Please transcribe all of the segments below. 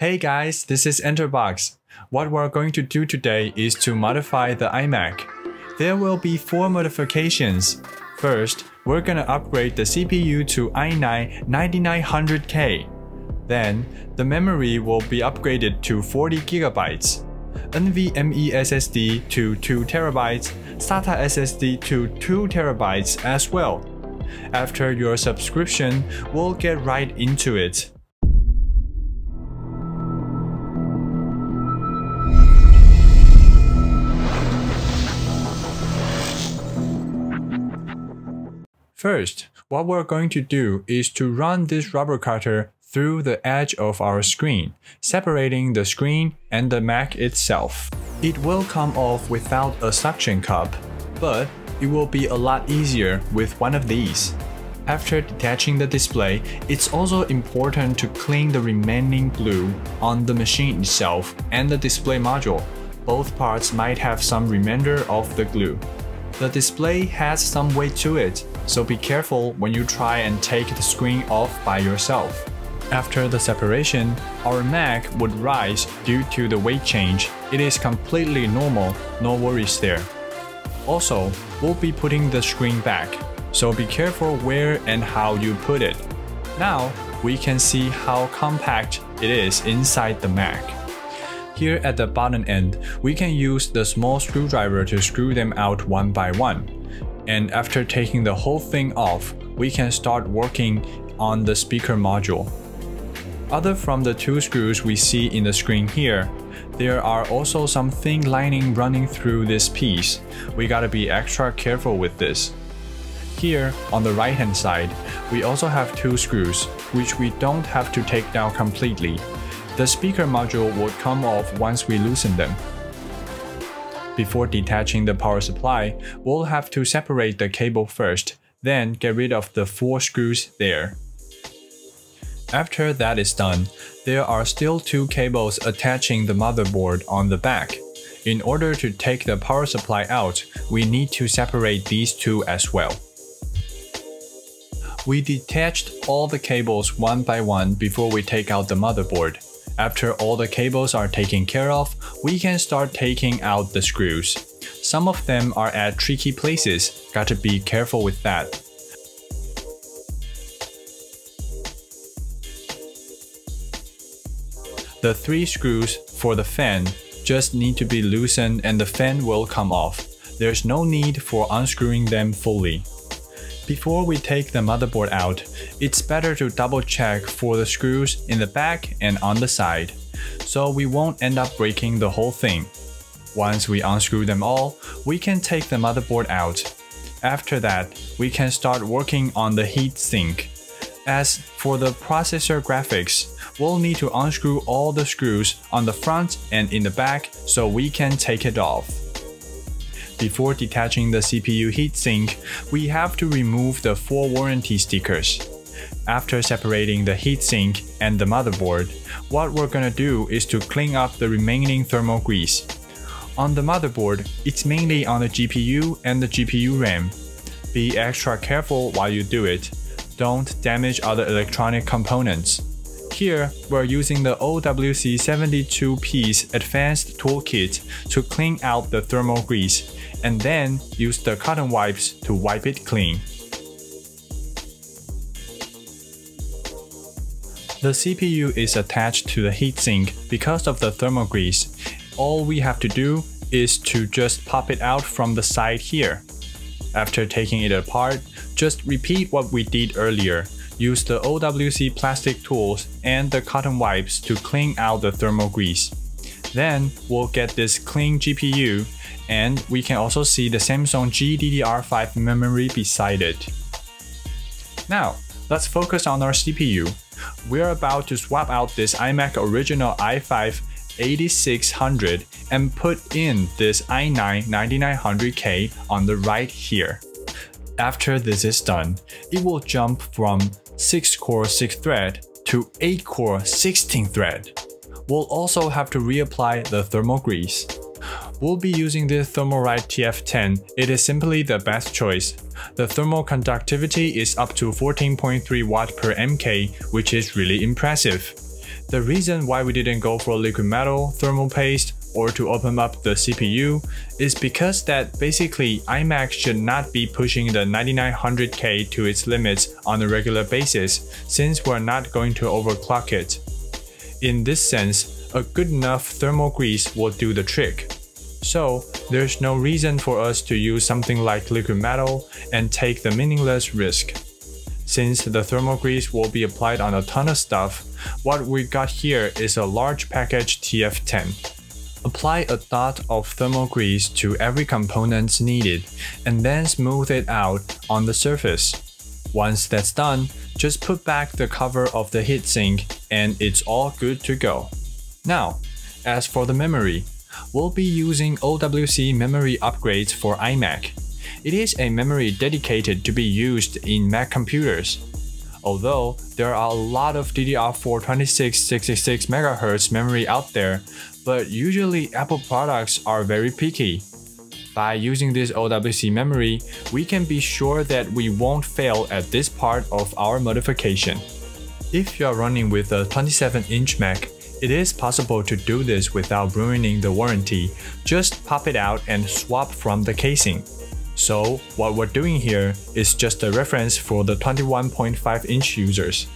Hey guys, this is Enterbox. What we're going to do today is to modify the iMac. There will be four modifications. First, we're gonna upgrade the CPU to i9 9900K. Then, the memory will be upgraded to 40GB, NVMe SSD to 2TB, SATA SSD to 2TB as well. After your subscription, we'll get right into it. First, what we're going to do is to run this rubber cutter through the edge of our screen, separating the screen and the Mac itself. It will come off without a suction cup, but it will be a lot easier with one of these. After detaching the display, it's also important to clean the remaining glue on the machine itself and the display module. Both parts might have some remainder of the glue. The display has some weight to it, so be careful when you try and take the screen off by yourself. After the separation, our Mac would rise due to the weight change. It is completely normal, no worries there. Also, we'll be putting the screen back, so be careful where and how you put it. Now, we can see how compact it is inside the Mac. Here at the bottom end, we can use the small screwdriver to screw them out one by one. And after taking the whole thing off, we can start working on the speaker module. Other from the two screws we see in the screen here, there are also some thin lining running through this piece. We gotta be extra careful with this. Here, on the right hand side, we also have two screws, which we don't have to take down completely, the speaker module would come off once we loosen them. Before detaching the power supply, we'll have to separate the cable first, then get rid of the four screws there. After that is done, there are still two cables attaching the motherboard on the back. In order to take the power supply out, we need to separate these two as well. We detached all the cables one by one before we take out the motherboard. After all the cables are taken care of, we can start taking out the screws. Some of them are at tricky places, gotta be careful with that. The three screws for the fan just need to be loosened and the fan will come off. There's no need for unscrewing them fully. Before we take the motherboard out, it's better to double check for the screws in the back and on the side, so we won't end up breaking the whole thing. Once we unscrew them all, we can take the motherboard out. After that, we can start working on the heatsink. As for the processor graphics, we'll need to unscrew all the screws on the front and in the back so we can take it off. Before detaching the CPU heatsink, we have to remove the four warranty stickers. After separating the heatsink and the motherboard, what we're gonna do is to clean up the remaining thermal grease. On the motherboard, it's mainly on the GPU and the GPU RAM. Be extra careful while you do it. Don't damage other electronic components. Here, we're using the OWC 72-piece Advanced Toolkit to clean out the thermal grease and then use the cotton wipes to wipe it clean. The CPU is attached to the heatsink because of the thermal grease. All we have to do is to just pop it out from the side here. After taking it apart, just repeat what we did earlier. Use the OWC plastic tools and the cotton wipes to clean out the thermal grease. Then we'll get this clean GPU and we can also see the Samsung GDDR5 memory beside it. Now, let's focus on our CPU. We're about to swap out this iMac original i5 8600 and put in this i9 9900K on the right here. After this is done, it will jump from 6 core 6 thread to 8 core 16 thread. We'll also have to reapply the thermal grease. We'll be using the Thermalright TF10. It is simply the best choice. The thermal conductivity is up to 14.3 watt per mk, which is really impressive. The reason why we didn't go for liquid metal, thermal paste, or to open up the CPU is because that basically iMac should not be pushing the 9900K to its limits on a regular basis since we're not going to overclock it. In this sense, a good enough thermal grease will do the trick. So, there's no reason for us to use something like liquid metal and take the meaningless risk. Since the thermal grease will be applied on a ton of stuff, what we got here is a large package TF10. Apply a dot of thermal grease to every component needed, and then smooth it out on the surface. Once that's done, just put back the cover of the heatsink and it's all good to go. Now, as for the memory, we'll be using OWC memory upgrades for iMac. It is a memory dedicated to be used in Mac computers. Although there are a lot of DDR4 2666 MHz memory out there, but usually Apple products are very picky. By using this OWC memory, we can be sure that we won't fail at this part of our modification. If you are running with a 27-inch Mac, it is possible to do this without ruining the warranty. Just pop it out and swap from the casing. So what we're doing here is just a reference for the 21.5 inch users.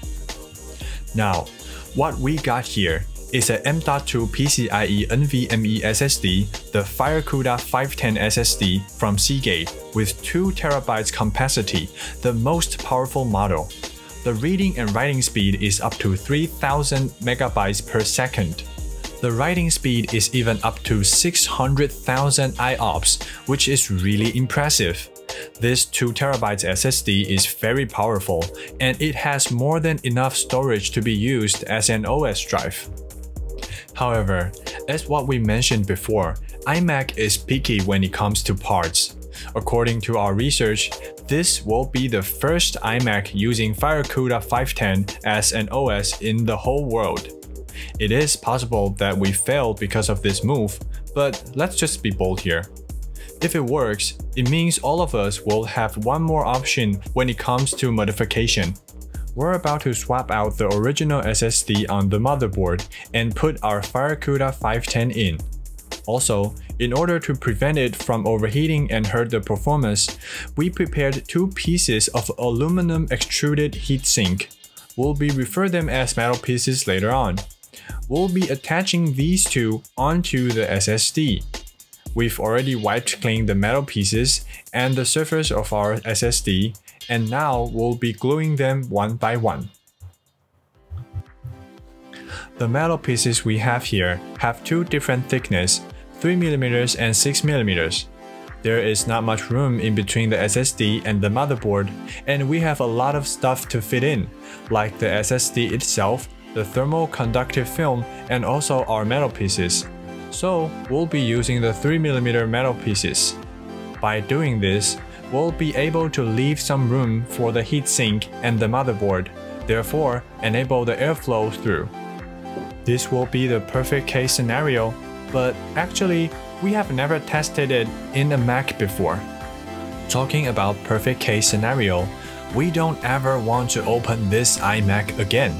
Now, what we got here is a M.2 PCIe NVMe SSD, the FireCuda 510 SSD from Seagate with 2TB capacity, the most powerful model. The reading and writing speed is up to 3000 megabytes per second. The writing speed is even up to 600,000 IOPS, which is really impressive. This 2TB SSD is very powerful, and it has more than enough storage to be used as an OS drive. However, as what we mentioned before, iMac is picky when it comes to parts. According to our research, this will be the first iMac using FireCuda 510 as an OS in the whole world. It is possible that we failed because of this move, but let's just be bold here. If it works, it means all of us will have one more option when it comes to modification. We're about to swap out the original SSD on the motherboard and put our FireCuda 510 in. Also, in order to prevent it from overheating and hurt the performance, we prepared two pieces of aluminum extruded heatsink. We'll be refer them as metal pieces later on. We'll be attaching these two onto the SSD. We've already wiped clean the metal pieces and the surface of our SSD and now we'll be gluing them one by one. The metal pieces we have here have two different thickness, 3mm and 6mm. There is not much room in between the SSD and the motherboard, and we have a lot of stuff to fit in, like the SSD itself, the thermal conductive film, and also our metal pieces. So we'll be using the 3mm metal pieces. By doing this, we'll be able to leave some room for the heatsink and the motherboard, therefore enable the airflow through. This will be the perfect case scenario, but actually, we have never tested it in a Mac before. Talking about perfect case scenario, we don't ever want to open this iMac again.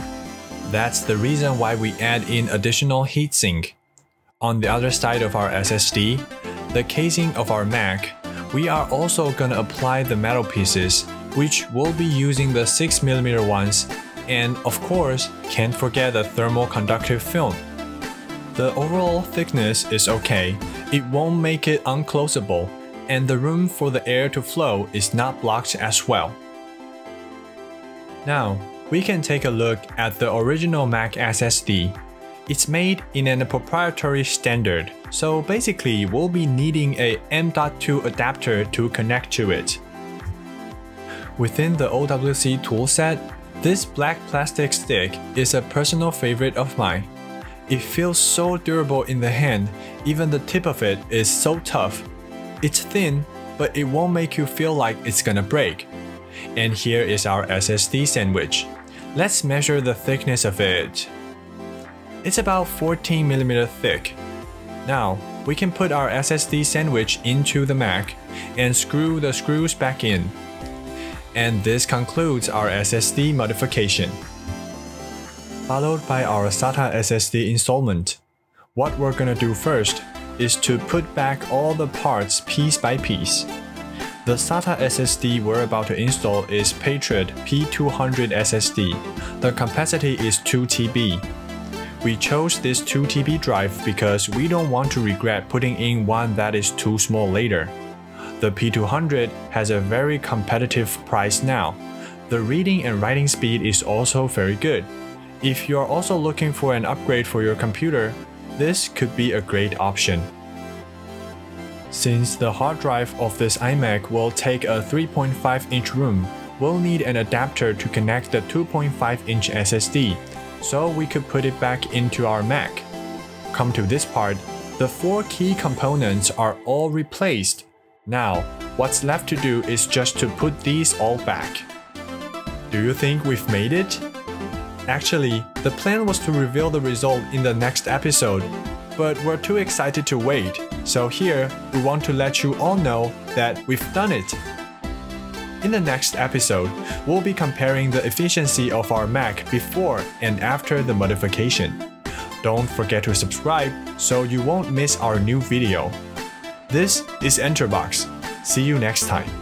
That's the reason why we add in additional heatsink. On the other side of our SSD, the casing of our Mac we are also gonna apply the metal pieces, which will be using the 6mm ones, and of course, can't forget the thermal conductive film. The overall thickness is okay, it won't make it unclosable, and the room for the air to flow is not blocked as well. Now, we can take a look at the original Mac SSD. It's made in a proprietary standard, so basically we'll be needing a M.2 adapter to connect to it. Within the OWC toolset, this black plastic stick is a personal favorite of mine. It feels so durable in the hand, even the tip of it is so tough. It's thin, but it won't make you feel like it's gonna break. And here is our SSD sandwich. Let's measure the thickness of it. It's about 14mm thick. Now, we can put our SSD sandwich into the Mac and screw the screws back in. And this concludes our SSD modification. followed by our SATA SSD installment. What we're gonna do first is to put back all the parts piece by piece. The SATA SSD we're about to install is Patriot P200 SSD. The capacity is 2 TB. We chose this 2 TB drive because we don't want to regret putting in one that is too small later. The P200 has a very competitive price now. The reading and writing speed is also very good. If you're also looking for an upgrade for your computer, this could be a great option. Since the hard drive of this iMac will take a 3.5 inch room, we'll need an adapter to connect the 2.5 inch SSD, so we could put it back into our Mac. Come to this part, the four key components are all replaced now, what's left to do is just to put these all back. Do you think we've made it? Actually, the plan was to reveal the result in the next episode, but we're too excited to wait, so here we want to let you all know that we've done it. In the next episode, we'll be comparing the efficiency of our Mac before and after the modification. Don't forget to subscribe so you won't miss our new video. This is Enterbox. See you next time.